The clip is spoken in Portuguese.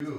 you.